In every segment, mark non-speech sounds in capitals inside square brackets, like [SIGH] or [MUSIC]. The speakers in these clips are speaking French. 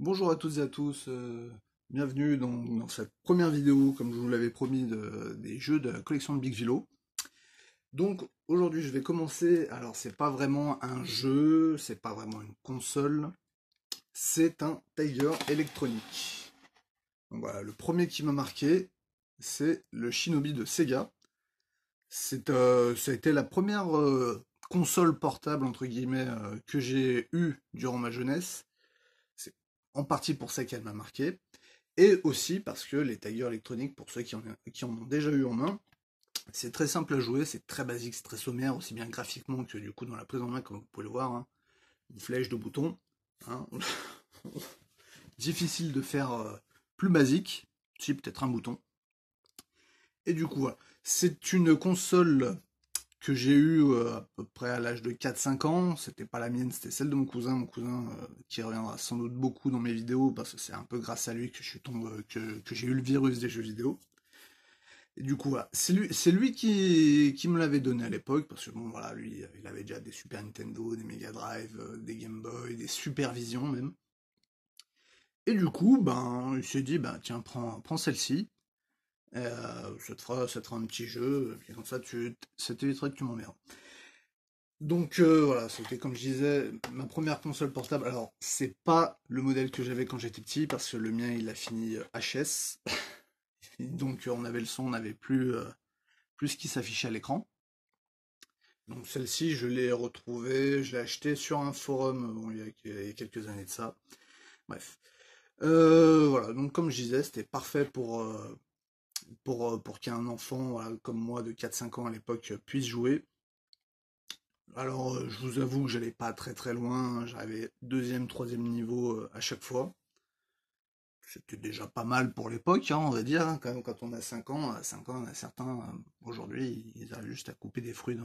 Bonjour à toutes et à tous, euh, bienvenue dans, cette première vidéo, comme je vous l'avais promis, des jeux de la collection de Big Vilo. Donc aujourd'hui je vais commencer, alors c'est pas vraiment un jeu, c'est pas vraiment une console, c'est un Tiger électronique. Voilà, le premier qui m'a marqué, c'est le Shinobi de Sega. C'est, euh, la première euh, console portable, entre guillemets, que j'ai eue durant ma jeunesse en partie pour ça qu'elle m'a marqué, et aussi parce que les tailleurs électroniques, pour ceux qui en, ont déjà eu en main, c'est très simple à jouer, c'est très basique, c'est très sommaire, aussi bien graphiquement que du coup dans la prise en main, comme vous pouvez le voir. Hein. Une flèche de boutons. Hein. [LAUGHS] Difficile de faire euh, plus basique, si peut-être un bouton. Et du coup, voilà. C'est une console que j'ai eu euh, à peu près à l'âge de 4-5 ans. C'était pas la mienne, c'était celle de mon cousin. Mon cousin euh, qui reviendra sans doute beaucoup dans mes vidéos parce que c'est un peu grâce à lui que je suis que, j'ai eu le virus des jeux vidéo. Et du coup. C'est lui, qui me l'avait donné à l'époque parce que bon, voilà, lui, il avait déjà des Super Nintendo, des Mega Drive, euh, des Game Boy, des Super Vision même. Et du coup, ben, il s'est dit, ben, tiens, prends, prends celle-ci. Euh, ça, te fera, ça un petit jeu, et comme ça, tu, ça que tu m'emmerdes. Donc euh, voilà, c'était comme je disais, ma première console portable. Alors, c'est pas le modèle que j'avais quand j'étais petit, parce que le mien, il a fini HS. [LAUGHS] Donc on avait le son, on n'avait plus, euh, plus ce qui s'affichait à l'écran. Donc celle-ci, je l'ai retrouvée, je l'ai achetée sur un forum il, y a, quelques années de ça. Bref. voilà, donc comme je disais, c'était parfait pour, euh, pour qu'un enfant comme moi de 4-5 ans à l'époque puisse jouer. Alors euh, je vous avoue que j'allais pas très très loin, j'arrivais deuxième, troisième niveau euh, à chaque fois. C'était déjà pas mal pour l'époque, hein, on va dire, hein, quand, quand on a 5 ans, à 5 ans, certains, aujourd'hui, ils arrivent juste à couper des fruits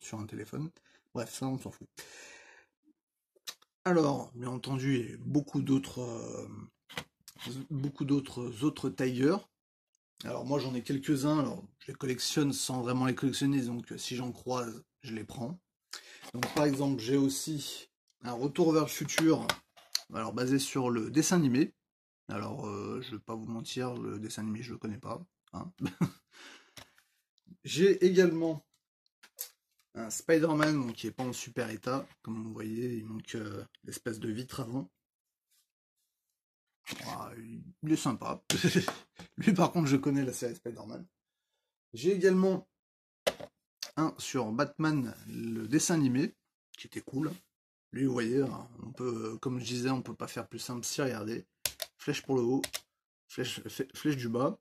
sur un téléphone. Bref, ça on s'en fout. Alors, bien entendu, beaucoup d'autres beaucoup d'autres autres tailleurs alors moi j'en ai quelques-uns, je les collectionne sans vraiment les collectionner, donc si j'en croise, je les prends. Donc par exemple j'ai aussi un retour vers le futur, alors basé sur le dessin animé. Alors euh, je vais pas vous mentir, le dessin animé je le connais pas. Hein. [LAUGHS] j'ai également un Spider-Man qui est pas en super état, comme vous voyez, il manque euh, l'espèce de vitre avant. Il est sympa. [LAUGHS] Lui, par contre, je connais la série Spider-Man. J'ai également un sur Batman, le dessin animé, qui était cool. Lui, vous voyez, hein, on peut, comme je disais, on peut pas faire plus simple si regardez. Flèche pour le haut, flèche, flèche du bas,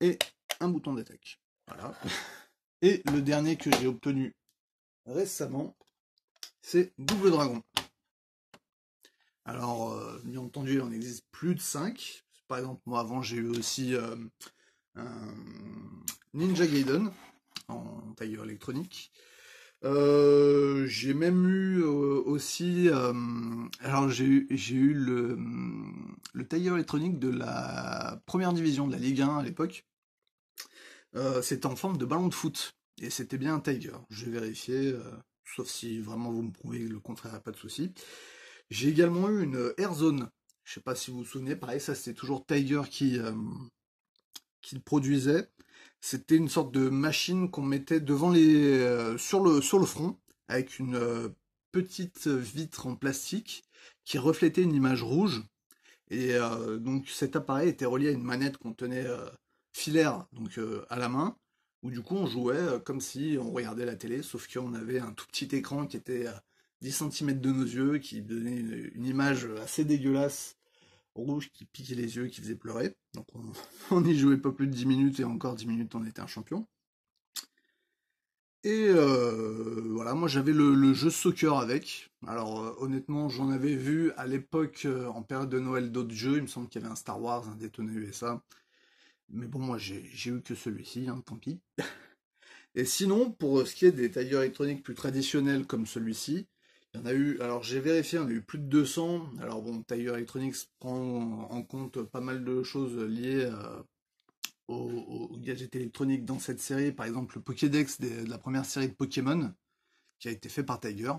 et un bouton d'attaque. Voilà. [LAUGHS] Et le dernier que j'ai obtenu récemment, c'est Double Dragon. Alors, euh, bien entendu, il en existe plus de 5. Par exemple, moi avant, j'ai eu aussi euh, Ninja Gaiden en tailleur électronique. Euh, j'ai même eu aussi, alors j'ai eu, le, le tailleur électronique de la première division de la Ligue 1 à l'époque. c'était en forme de ballon de foot et c'était bien un Tiger. Je vais vérifier, sauf si vraiment vous me prouvez le contraire, pas de souci. J'ai également eu une Airzone. Je sais pas si vous vous souvenez, pareil, ça c'était toujours Tiger qui, euh, qui le produisait. C'était une sorte de machine qu'on mettait devant les, euh, sur, le, sur le front, avec une euh, petite vitre en plastique qui reflétait une image rouge. Et donc cet appareil était relié à une manette qu'on tenait filaire, donc à la main, où du coup on jouait comme si on regardait la télé, sauf qu'on avait un tout petit écran qui était 10 cm de nos yeux, qui donnait une, image assez dégueulasse, qui piquait les yeux, qui faisait pleurer. Donc on [LAUGHS] n'y jouait pas plus de 10 minutes, et encore 10 minutes on était un champion. Et euh, voilà, moi j'avais le, jeu soccer avec. Alors euh, honnêtement, j'en avais vu à l'époque, euh, en période de Noël, d'autres jeux. Il me semble qu'il y avait un Star Wars, un Daytona USA. Mais bon, moi j'ai eu que celui-ci, hein, tant pis. [LAUGHS] Et sinon, pour ce qui est des tailleurs électroniques plus traditionnels comme celui-ci, il a eu, alors j'ai vérifié, on a eu plus de 200. Alors bon, Tiger Electronics prend en compte pas mal de choses liées euh, aux, gadgets électroniques dans cette série. Par exemple, le Pokédex de la première série de Pokémon, qui a été fait par Tiger.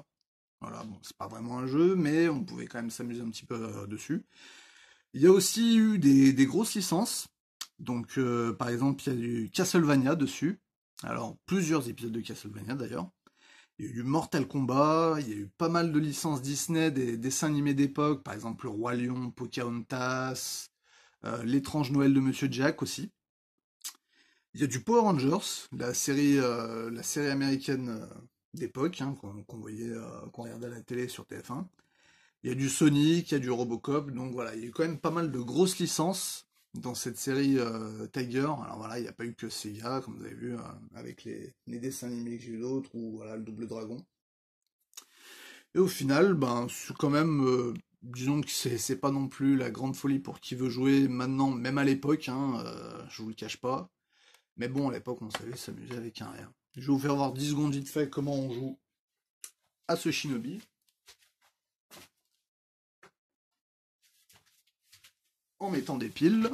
Voilà, bon, c'est pas vraiment un jeu, mais on pouvait quand même s'amuser un petit peu euh, dessus. Il y a aussi eu des, grosses licences. Donc, euh, par exemple, il y a du Castlevania dessus. Alors, plusieurs épisodes de Castlevania d'ailleurs. Il y a eu Mortal Kombat, il y a eu pas mal de licences Disney, des dessins animés d'époque, par exemple le Roi Lion, Pocahontas, euh, L'étrange Noël de Monsieur Jack aussi. Il y a du Power Rangers, la série, série américaine d'époque, hein, qu'on voyait, euh, qu'on regardait à la télé sur TF1. Il y a du Sonic, il y a du Robocop, donc voilà, il y a quand même pas mal de grosses licences dans cette série euh, Tiger. Alors voilà, il n'y a pas eu que Sega, comme vous avez vu, euh, avec les, dessins animés que j'ai d'autres, ou voilà, le Double Dragon. Et au final, ben, quand même, disons que c'est pas non plus la grande folie pour qui veut jouer maintenant, même à l'époque, hein, je vous le cache pas. Mais bon, à l'époque, on savait s'amuser avec un rien. Je vais vous faire voir 10 secondes vite fait comment on joue à ce shinobi. En mettant des piles.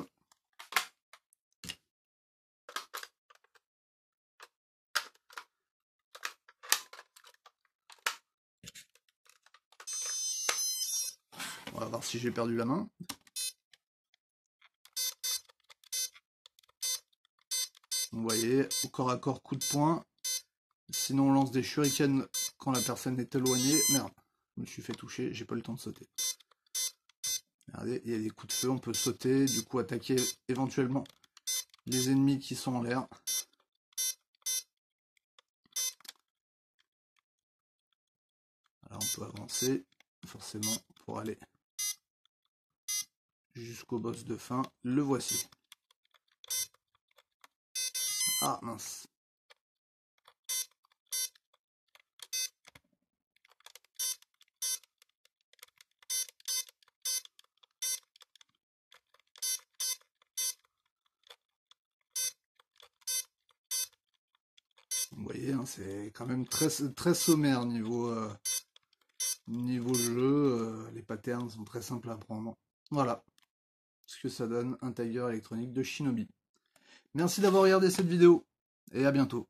On va voir si j'ai perdu la main. Vous voyez, au corps à corps, coup de poing. Sinon, on lance des shurikens quand la personne est éloignée. Merde, je me suis fait toucher, j'ai pas le temps de sauter. Regardez, il y a des coups de feu, on peut sauter, du coup attaquer éventuellement les ennemis qui sont en l'air. Alors on peut avancer, forcément, pour aller jusqu'au boss de fin. Le voici. Ah mince. Vous voyez, hein, c'est quand même très, sommaire niveau, euh, niveau jeu. Euh, les patterns sont très simples à apprendre. Voilà ce que ça donne un Tiger électronique de Shinobi. Merci d'avoir regardé cette vidéo et à bientôt.